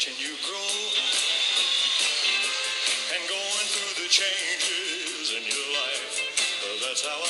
watching you grow and going through the changes in your life. That's how I